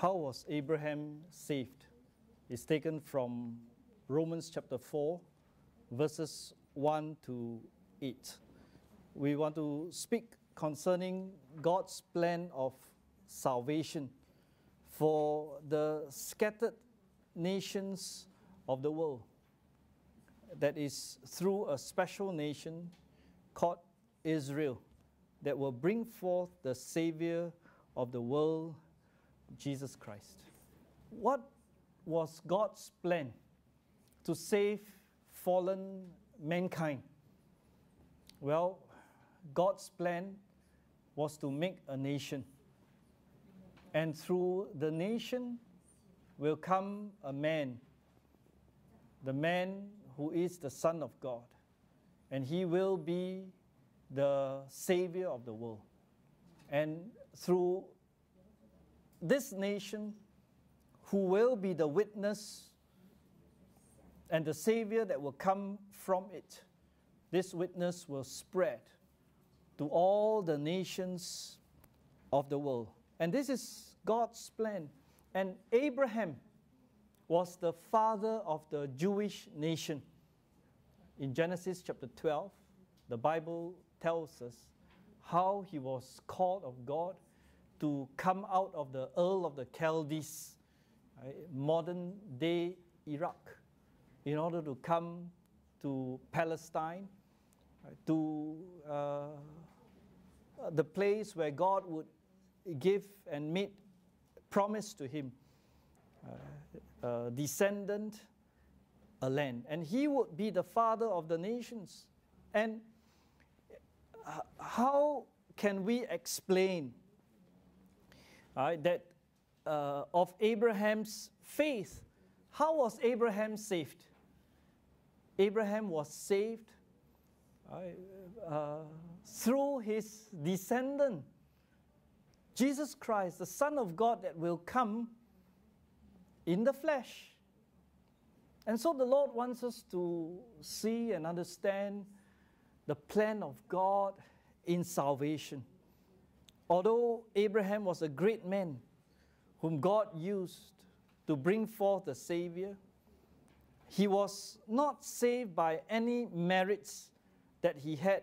how was Abraham saved? It's taken from Romans chapter 4, verses 1 to 8. We want to speak concerning God's plan of salvation for the scattered nations of the world. That is through a special nation called Israel that will bring forth the Savior of the world, Jesus Christ. What was God's plan to save fallen mankind? Well, God's plan was to make a nation. And through the nation will come a man, the man who is the Son of God. And he will be the Savior of the world. And through this nation, who will be the witness and the Savior that will come from it, this witness will spread to all the nations of the world. And this is God's plan. And Abraham was the father of the Jewish nation. In Genesis chapter 12, the Bible tells us how he was called of God to come out of the Ur of the Chaldees, right, modern day Iraq, in order to come to Palestine, right, to uh, the place where God would give and make promise to him, uh, a descendant, a land. And he would be the father of the nations. And how can we explain uh, that uh, of Abraham's faith? How was Abraham saved? Abraham was saved uh, through his descendant, Jesus Christ, the Son of God that will come in the flesh. And so the Lord wants us to see and understand the plan of God in salvation. Although Abraham was a great man whom God used to bring forth a Savior, he was not saved by any merits that he had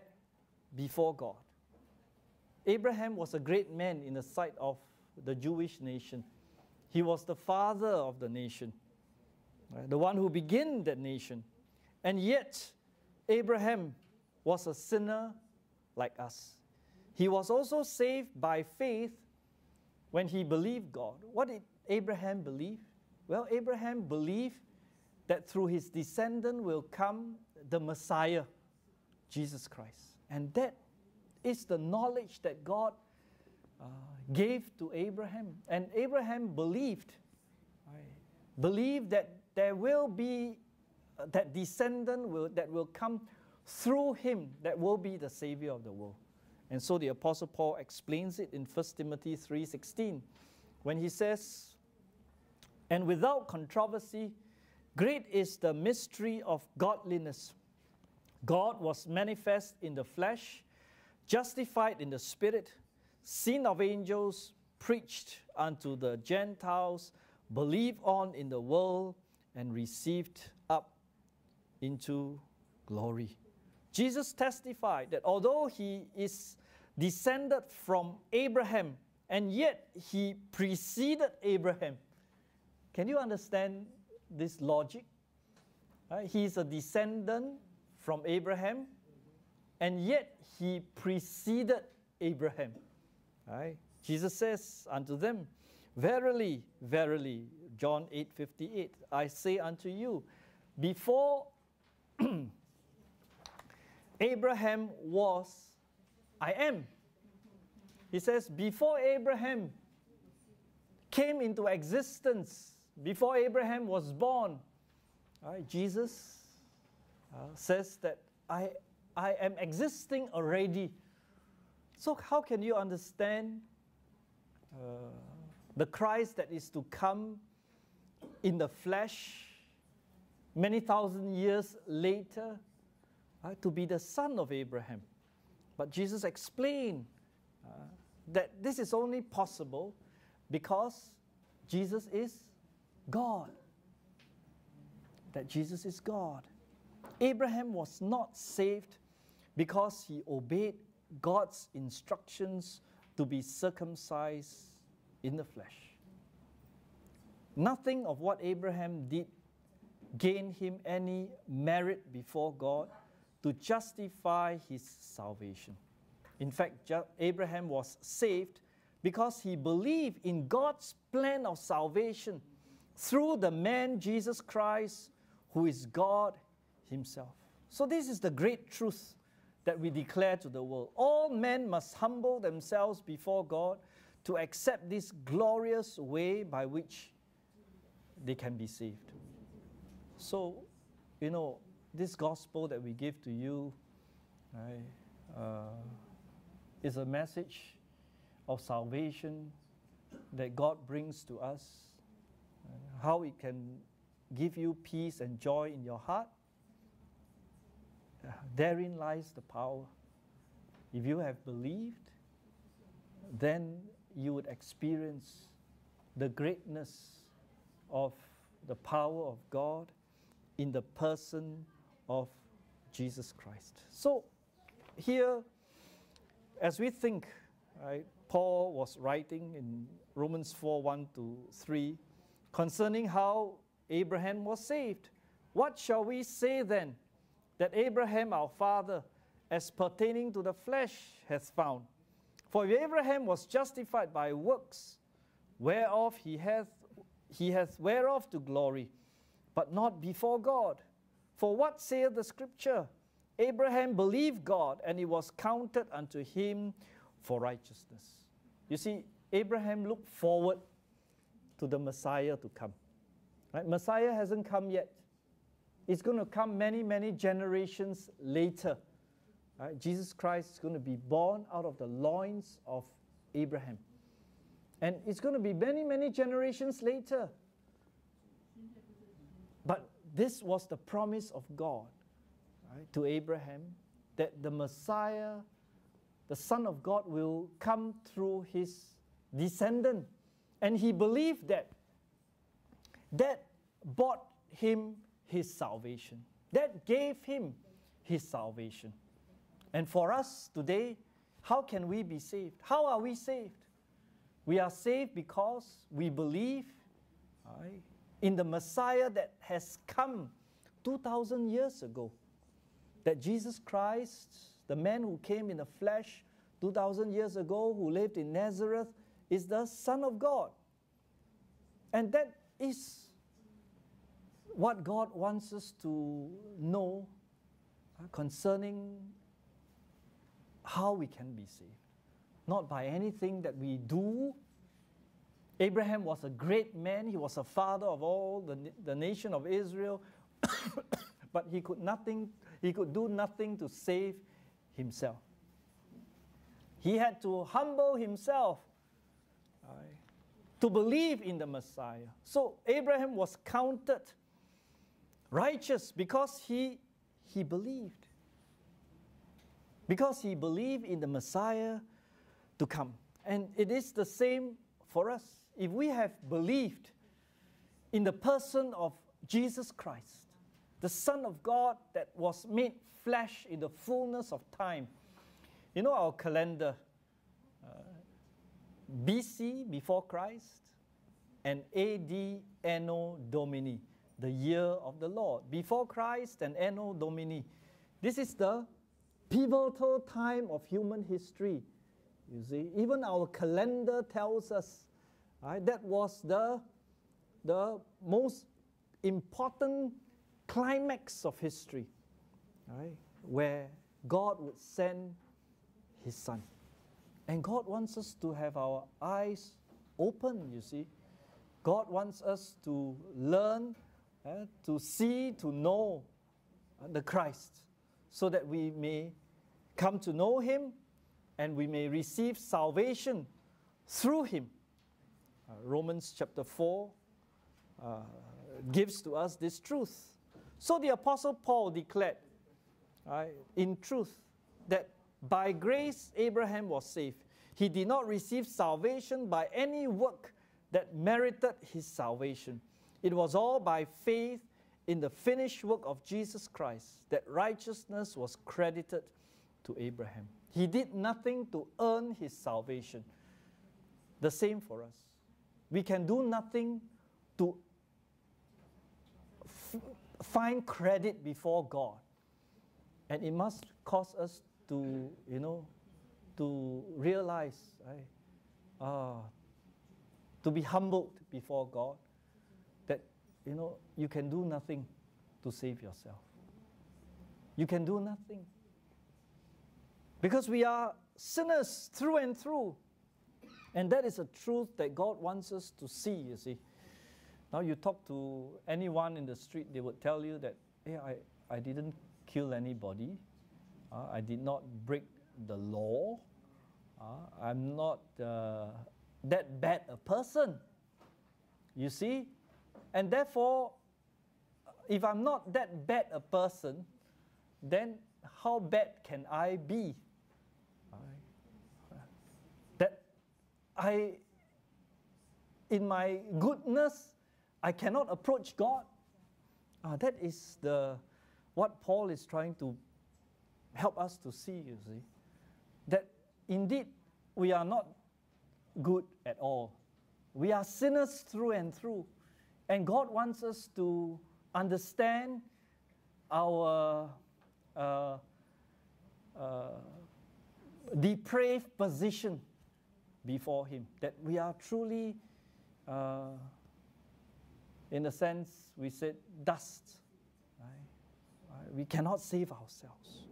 before God. Abraham was a great man in the sight of the Jewish nation. He was the father of the nation, right? the one who began that nation. And yet, Abraham was a sinner like us. He was also saved by faith when he believed God. What did Abraham believe? Well, Abraham believed that through his descendant will come the Messiah, Jesus Christ. And that is the knowledge that God uh, gave to Abraham. And Abraham believed, believed that there will be uh, that descendant will, that will come through him that will be the savior of the world. And so the apostle Paul explains it in 1 Timothy 3:16 when he says, "And without controversy, great is the mystery of godliness. God was manifest in the flesh, justified in the spirit, seen of angels, preached unto the Gentiles, believed on in the world, and received up into glory." Jesus testified that although he is descended from Abraham, and yet he preceded Abraham. Can you understand this logic? Uh, he is a descendant from Abraham, and yet he preceded Abraham. Right? Jesus says unto them, Verily, verily, John 8 58, I say unto you, before Abraham was, I am. He says, before Abraham came into existence, before Abraham was born, right, Jesus uh, says that I, I am existing already. So, how can you understand uh, the Christ that is to come in the flesh many thousand years later? uh, to be the son of Abraham. But Jesus explained uh, that this is only possible because Jesus is God. That Jesus is God. Abraham was not saved because he obeyed God's instructions to be circumcised in the flesh. Nothing of what Abraham did gained him any merit before God to justify his salvation. In fact, Abraham was saved because he believed in God's plan of salvation through the man Jesus Christ, who is God Himself. So, this is the great truth that we declare to the world. All men must humble themselves before God to accept this glorious way by which they can be saved. So, you know, this gospel that we give to you right, uh, is a message of salvation that God brings to us, how it can give you peace and joy in your heart. Therein lies the power. If you have believed, then you would experience the greatness of the power of God in the person of Jesus Christ. So, here, as we think, right, Paul was writing in Romans 4 1 to 3 concerning how Abraham was saved. What shall we say then that Abraham our father, as pertaining to the flesh, hath found? For if Abraham was justified by works, whereof he hath, he hath whereof to glory, but not before God. For what saith the scripture? Abraham believed God, and it was counted unto him for righteousness. You see, Abraham looked forward to the Messiah to come. Right? Messiah hasn't come yet. It's going to come many, many generations later. Right? Jesus Christ is going to be born out of the loins of Abraham. And it's going to be many, many generations later. This was the promise of God right, to Abraham that the Messiah, the Son of God, will come through his descendant. And he believed that. That bought him his salvation. That gave him his salvation. And for us today, how can we be saved? How are we saved? We are saved because we believe in the Messiah that has come 2,000 years ago. That Jesus Christ, the man who came in the flesh 2,000 years ago, who lived in Nazareth, is the Son of God. And that is what God wants us to know concerning how we can be saved. Not by anything that we do Abraham was a great man. He was a father of all the, the nation of Israel. but he could nothing, he could do nothing to save himself. He had to humble himself right, to believe in the Messiah. So Abraham was counted righteous because he, he believed. Because he believed in the Messiah to come. And it is the same for us if we have believed in the person of Jesus Christ, the Son of God that was made flesh in the fullness of time, you know our calendar, uh, BC, before Christ, and AD, Anno Domini, the year of the Lord. Before Christ and Anno Domini. This is the pivotal time of human history. You see, even our calendar tells us Right? That was the, the most important climax of history, right? where God would send His Son. And God wants us to have our eyes open, you see. God wants us to learn, uh, to see, to know uh, the Christ, so that we may come to know Him and we may receive salvation through Him. Uh, Romans chapter 4 uh, gives to us this truth. So the Apostle Paul declared, in truth, that by grace Abraham was saved. He did not receive salvation by any work that merited his salvation. It was all by faith in the finished work of Jesus Christ that righteousness was credited to Abraham. He did nothing to earn his salvation. The same for us. We can do nothing to find credit before God. And it must cause us to, you know, to realize, right, uh, to be humbled before God, that, you know, you can do nothing to save yourself. You can do nothing. Because we are sinners through and through. And that is a truth that God wants us to see, you see. Now, you talk to anyone in the street, they would tell you that, hey, I, I didn't kill anybody, uh, I did not break the law, uh, I'm not uh, that bad a person. You see? And therefore, if I'm not that bad a person, then how bad can I be? That I, in my goodness, I cannot approach God. Uh, that is the what Paul is trying to help us to see, you see. That indeed we are not good at all. We are sinners through and through. And God wants us to understand our uh, uh, depraved position before Him. That we are truly, uh, in a sense, we said dust. Right? We cannot save ourselves.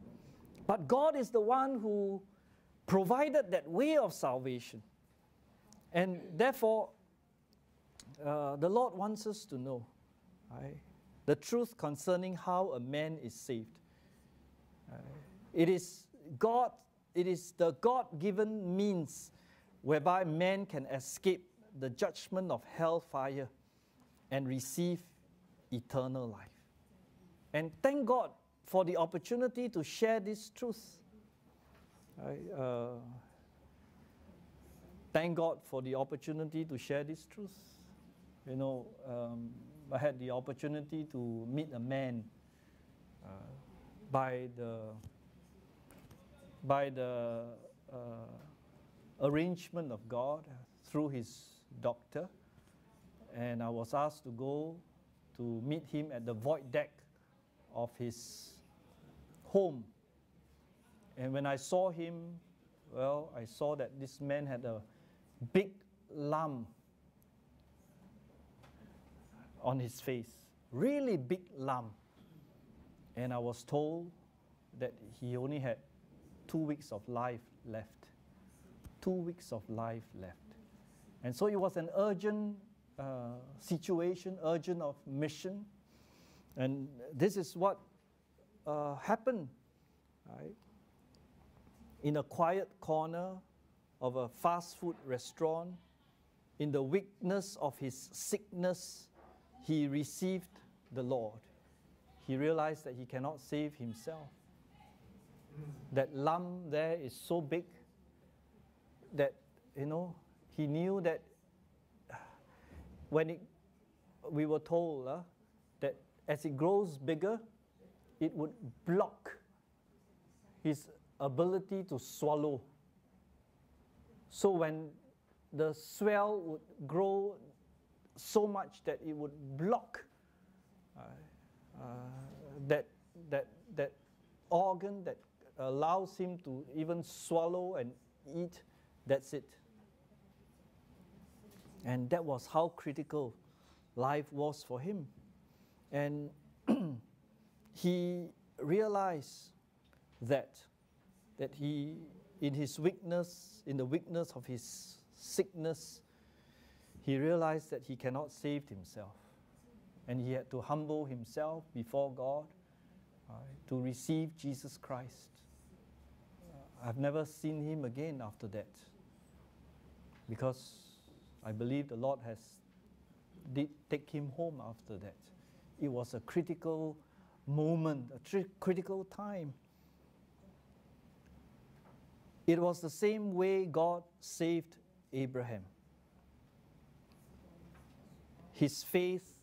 But God is the one who provided that way of salvation. And therefore, uh, the Lord wants us to know right, the truth concerning how a man is saved. Uh, it is God, it is the God given means whereby man can escape the judgment of hellfire and receive eternal life. And thank God for the opportunity to share this truth. I, uh, thank God for the opportunity to share this truth. You know, um, I had the opportunity to meet a man uh, by the by the uh, arrangement of God through his doctor, and I was asked to go to meet him at the void deck of his home. And when I saw him, well, I saw that this man had a big lump on his face, really big lump. And I was told that he only had two weeks of life left. Two weeks of life left. And so it was an urgent uh, situation, urgent of mission. And this is what uh, happened, right? In a quiet corner of a fast food restaurant, in the weakness of his sickness, he received the Lord. He realized that he cannot save himself. That lump there is so big that, you know, he knew that when it, we were told uh, that as it grows bigger, it would block his ability to swallow. So when the swell would grow so much that it would block uh, uh, that, that, that organ that allows him to even swallow and eat, that's it. And that was how critical life was for him. And he realized that, that he, in his weakness, in the weakness of his sickness, he realized that he cannot save himself. And he had to humble himself before God uh, to receive Jesus Christ. Uh, I've never seen him again after that because I believe the Lord has did take him home after that. It was a critical moment, a tri- critical time. It was the same way God saved Abraham. his faith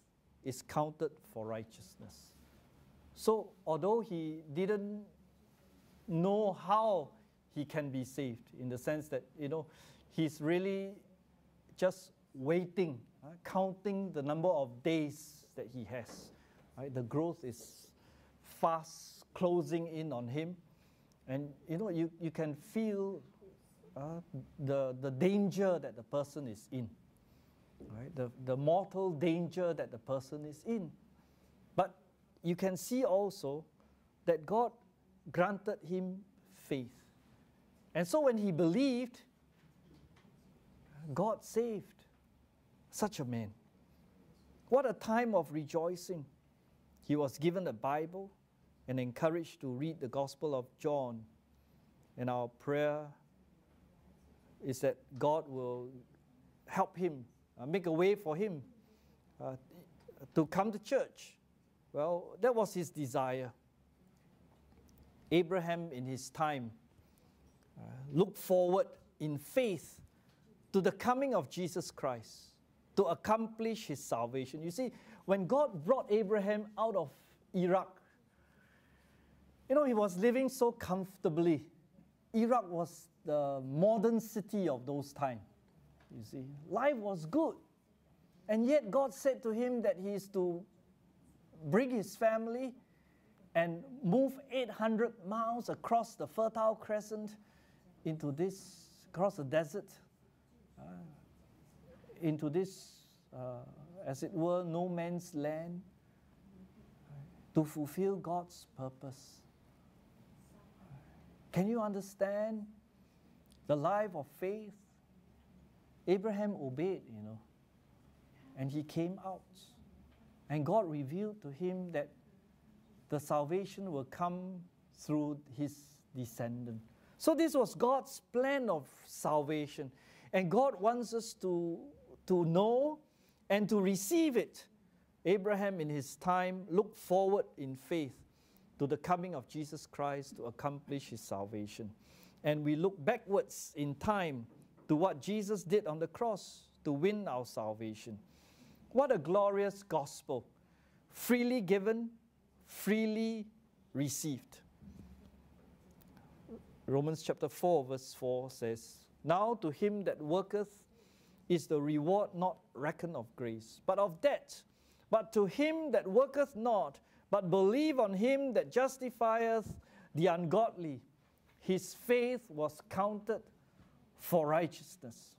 is counted for righteousness. So, although he didn't know how he can be saved, in the sense that, you know, he's really just waiting, uh, counting the number of days that he has. Right? The growth is fast closing in on him. And, you know, you, you can feel uh, the, the danger that the person is in right? the, the mortal danger that the person is in. But you can see also that God granted him faith. And so when he believed, God saved such a man. What a time of rejoicing. He was given a Bible and encouraged to read the Gospel of John. And our prayer is that God will help him uh, make a way for him uh, to come to church. Well, that was his desire. Abraham, in his time, looked forward in faith to the coming of Jesus Christ to accomplish his salvation. You see, when God brought Abraham out of Iraq, you know, he was living so comfortably. Iraq was the modern city of those times. You see, life was good. And yet God said to him that he is to bring his family and move 800 miles across the Fertile Crescent into this, across the desert, uh, into this, uh, as it were, no man's land, to fulfill God's purpose. Can you understand the life of faith? Abraham obeyed, you know, and he came out. And God revealed to him that the salvation will come through his descendant. So, this was God's plan of salvation. And God wants us to, to know and to receive it. Abraham, in his time, looked forward in faith to the coming of Jesus Christ to accomplish his salvation. And we look backwards in time to what Jesus did on the cross to win our salvation. What a glorious gospel! Freely given, freely received. Romans chapter 4, verse 4 says, Now to him that worketh is the reward not reckoned of grace, but of debt. But to him that worketh not, but believe on him that justifieth the ungodly, his faith was counted for righteousness.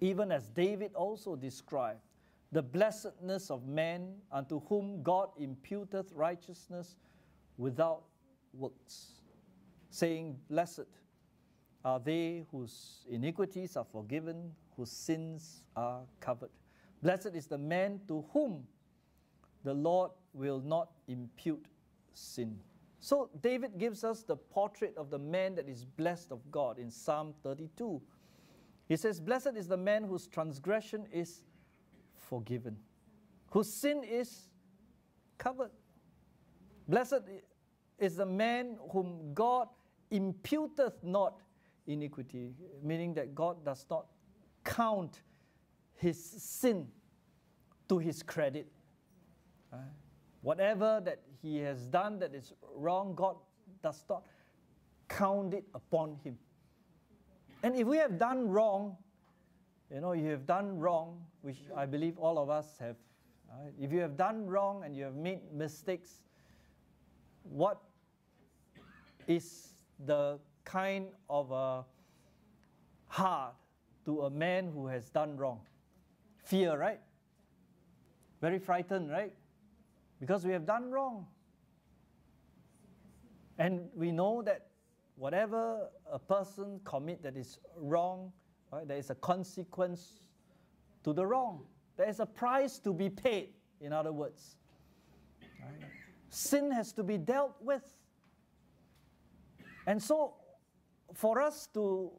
Even as David also described, the blessedness of man unto whom God imputeth righteousness without works, saying, Blessed are they whose iniquities are forgiven, whose sins are covered. Blessed is the man to whom the Lord will not impute sin. So David gives us the portrait of the man that is blessed of God in Psalm 32. He says, Blessed is the man whose transgression is forgiven, whose sin is covered. Blessed is the man whom God imputeth not iniquity, meaning that God does not count his sin to his credit. Ah, whatever that he has done that is wrong, God does not count it upon him. And if we have done wrong, you know, you have done wrong, which I believe all of us have. Right? If you have done wrong and you have made mistakes, what is the kind of a heart to a man who has done wrong? Fear, right? Very frightened, right? because we have done wrong. And we know that whatever a person commit that is wrong, right, there is a consequence to the wrong. There is a price to be paid, in other words. Right? Sin has to be dealt with. And so for us to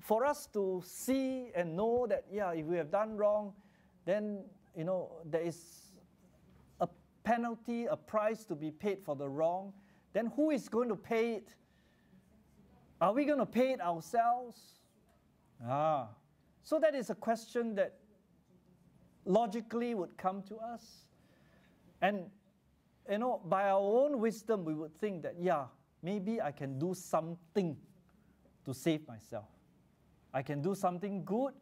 for us to see and know that yeah, if we have done wrong, then you know there is a penalty, a price to be paid for the wrong, then who is going to pay it? Are we going to pay it ourselves? Ah. So that is a question that logically would come to us. And, you know, by our own wisdom, we would think that, yeah, maybe I can do something to save myself. I can do something good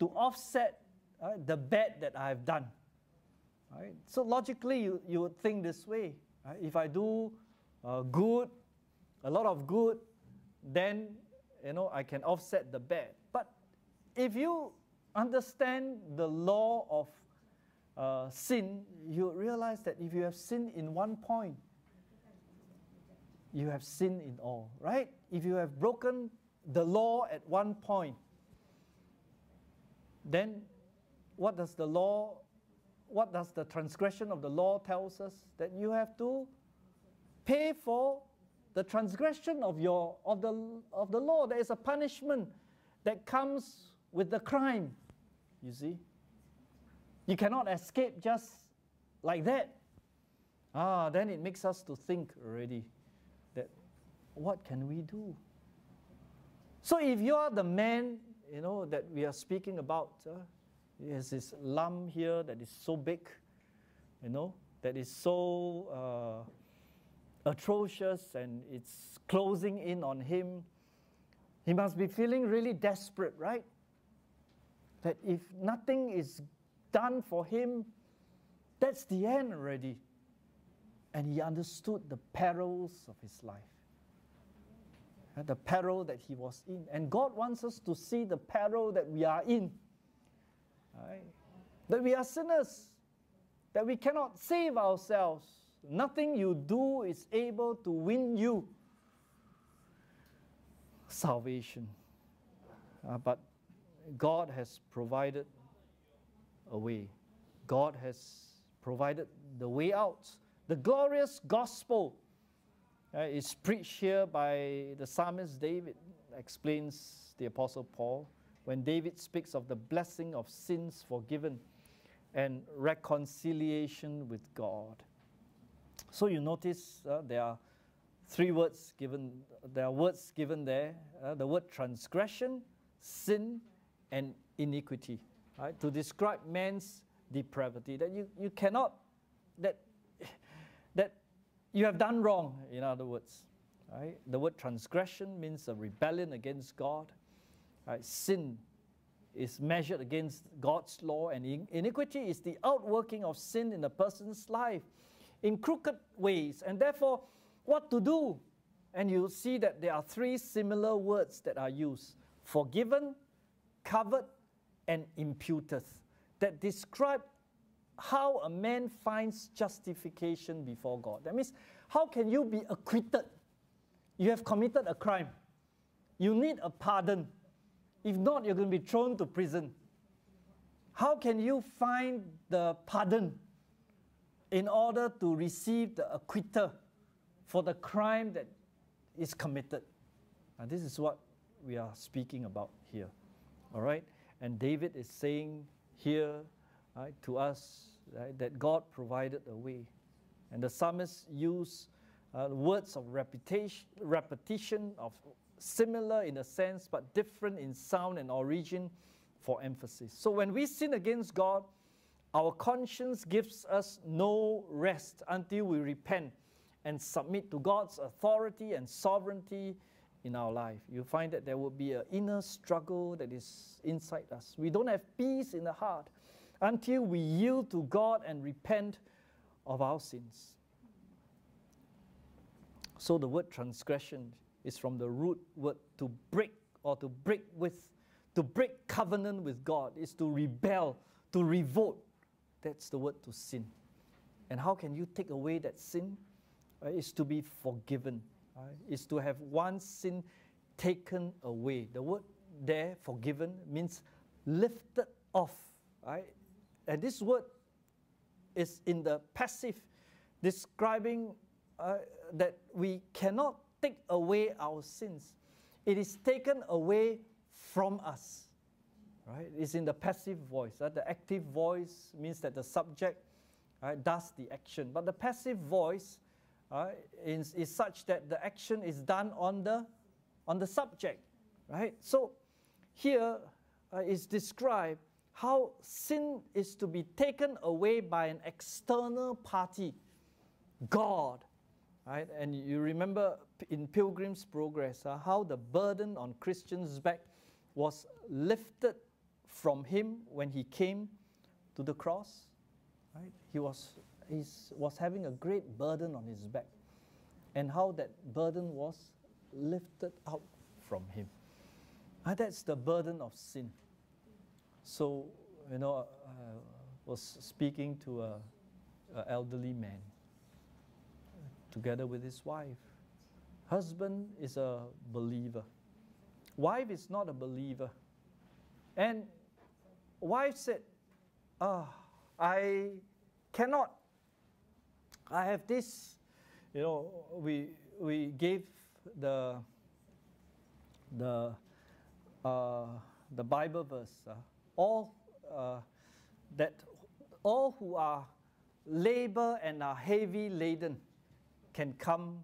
to offset uh, the bad that I have done. Right? So logically, you, you would think this way. Right? If I do uh, good, a lot of good, then you know I can offset the bad. But if you understand the law of uh, sin, you realize that if you have sinned in one point, you have sinned in all, right? If you have broken the law at one point, then what does the law, what does the transgression of the law tells us? That you have to pay for the transgression of your of the of the law. There is a punishment that comes with the crime. You see? You cannot escape just like that. Ah, then it makes us to think already that what can we do? So if you are the man, you know, that we are speaking about, uh, there's this lump here that is so big, you know, that is so uh, atrocious and it's closing in on him. He must be feeling really desperate, right? That if nothing is done for him, that's the end already. And he understood the perils of his life, the peril that he was in. And God wants us to see the peril that we are in. That we are sinners, that we cannot save ourselves. Nothing you do is able to win you salvation. Uh, but God has provided a way. God has provided the way out. The glorious gospel uh, is preached here by the psalmist David, explains the Apostle Paul, when David speaks of the blessing of sins forgiven and reconciliation with God. So you notice uh, there are three words given, there are words given there uh, the word transgression, sin, and iniquity, right? To describe man's depravity, that you, you cannot, that, that you have done wrong, in other words. Right? The word transgression means a rebellion against God. Right? Sin is measured against God's law, and iniquity is the outworking of sin in a person's life in crooked ways. And therefore, what to do? And you see that there are three similar words that are used forgiven, covered and imputeth, that describe how a man finds justification before God. That means, how can you be acquitted? You have committed a crime. You need a pardon. If not, you're going to be thrown to prison. How can you find the pardon in order to receive the acquittal for the crime that is committed? And this is what we are speaking about here. All right? And David is saying here right, to us right, that God provided a way. And the psalmist used uh, words of repetition, repetition of similar in a sense, but different in sound and origin for emphasis. So when we sin against God, our conscience gives us no rest until we repent and submit to God's authority and sovereignty in our life. You find that there will be an inner struggle that is inside us. We don't have peace in the heart until we yield to God and repent of our sins. So the word transgression is from the root word to break or to break with, to break covenant with God, is to rebel, to revolt. That's the word to sin. And how can you take away that sin? Uh, is to be forgiven right, is to have one sin taken away. The word there, forgiven, means lifted off. Right? And this word is in the passive, describing uh, that we cannot take away our sins. It is taken away from us. Right? It's in the passive voice. Uh, the active voice means that the subject right, does the action. But the passive voice uh, is, is such that the action is done on the, on the subject, right? So here uh, is described how sin is to be taken away by an external party, God. Right? And you remember in Pilgrim's Progress uh, how the burden on Christian's back was lifted from him when he came to the cross. Right? He was, was having a great burden on his back. And how that burden was lifted out from him. Uh, that's the burden of sin. So, you know, I was speaking to an elderly man together with his wife. Husband is a believer. Wife is not a believer. And wife said, Ah, I cannot. I have this, you know, we, we gave the, the, uh, the Bible verse. Uh, all uh, that all who are labor and are heavy laden can come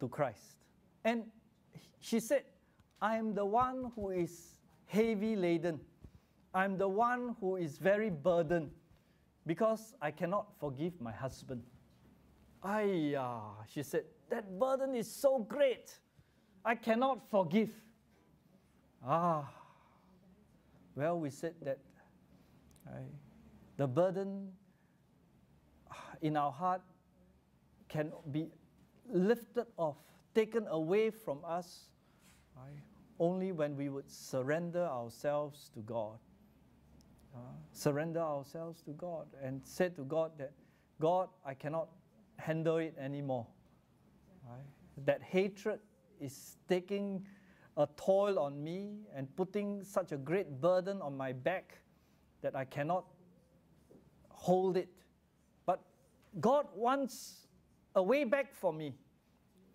to Christ. And she said, I am the one who is heavy laden. I'm the one who is very burdened because I cannot forgive my husband. Ayah, she said, that burden is so great. I cannot forgive. Ah, well, we said that right, the burden in our heart can be lifted off, taken away from us, right, only when we would surrender ourselves to God. Uh, surrender ourselves to God and say to God that, God, I cannot handle it anymore. Right? That hatred is taking a toll on me and putting such a great burden on my back that I cannot hold it. But God wants a way back for me.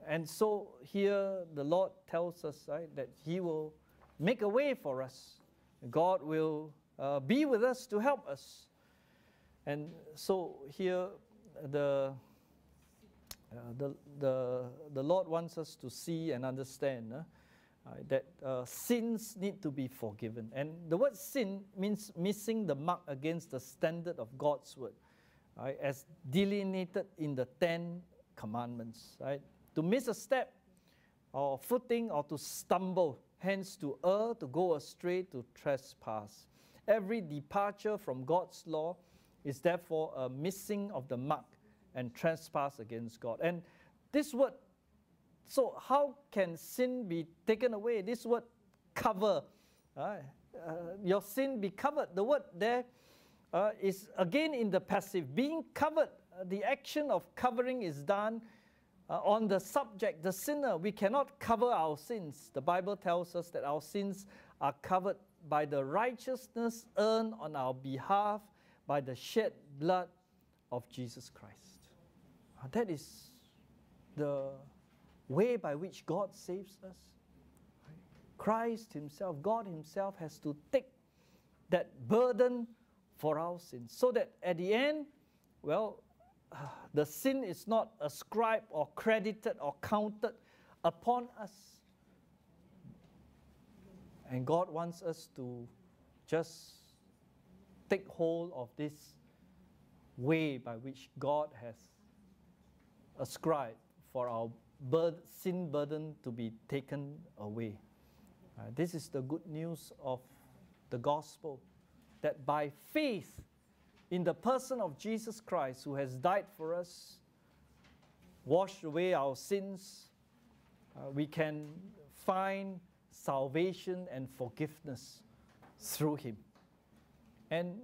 And so here the Lord tells us right, that He will make a way for us. God will uh, be with us to help us. And so here the, uh, the, the, the Lord wants us to see and understand. Uh, uh, that uh, sins need to be forgiven. And the word sin means missing the mark against the standard of God's word, right, as delineated in the Ten Commandments. Right? To miss a step or footing or to stumble, hence to err, to go astray, to trespass. Every departure from God's law is therefore a missing of the mark and trespass against God. And this word so, how can sin be taken away? This word cover, uh, uh, your sin be covered. The word there uh, is again in the passive. Being covered, uh, the action of covering is done uh, on the subject, the sinner. We cannot cover our sins. The Bible tells us that our sins are covered by the righteousness earned on our behalf by the shed blood of Jesus Christ. Uh, that is the way by which God saves us. Christ Himself, God Himself, has to take that burden for our sins so that at the end, well, the sin is not ascribed or credited or counted upon us. And God wants us to just take hold of this way by which God has ascribed for our sin burden to be taken away. Uh, this is the good news of the gospel that by faith in the person of Jesus Christ, who has died for us, washed away our sins, uh, we can find salvation and forgiveness through him. And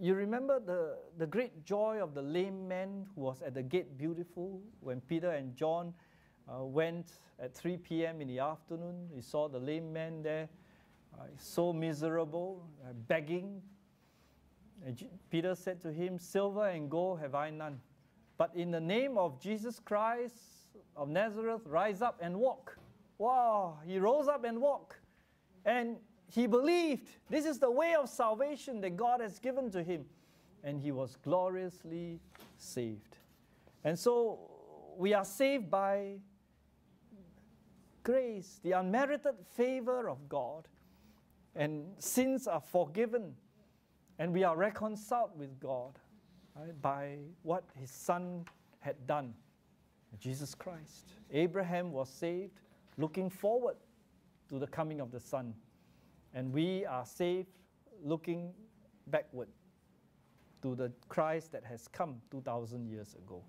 you remember the, the great joy of the lame man who was at the gate beautiful when Peter and John uh, went at 3 p.m. in the afternoon. He saw the lame man there, uh, so miserable, uh, begging. And Peter said to him, Silver and gold have I none. But in the name of Jesus Christ of Nazareth, rise up and walk. Wow, he rose up and walked. And he believed this is the way of salvation that God has given to him. And he was gloriously saved. And so we are saved by grace, the unmerited favor of God, and sins are forgiven And we are reconciled with God right, by what his son had done, Jesus Christ. Abraham was saved looking forward to the coming of the Son. And we are saved looking backward to the Christ that has come 2,000 years ago.